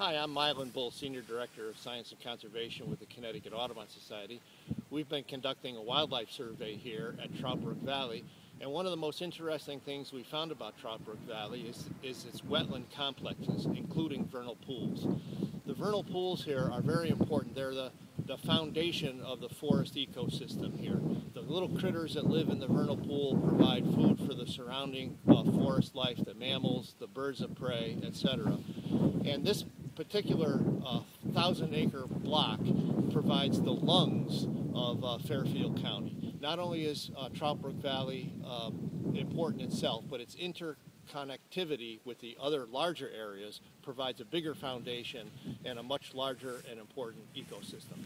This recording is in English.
Hi, I'm Milan Bull, Senior Director of Science and Conservation with the Connecticut Audubon Society. We've been conducting a wildlife survey here at Trout Brook Valley, and one of the most interesting things we found about Trout Brook Valley is, is its wetland complexes, including vernal pools. The vernal pools here are very important. They're the, the foundation of the forest ecosystem here. The little critters that live in the vernal pool provide food for the surrounding uh, forest life, the mammals, the birds of prey, etc. And this particular uh, thousand acre block provides the lungs of uh, Fairfield County. Not only is uh, Trout Brook Valley um, important itself, but its interconnectivity with the other larger areas provides a bigger foundation and a much larger and important ecosystem.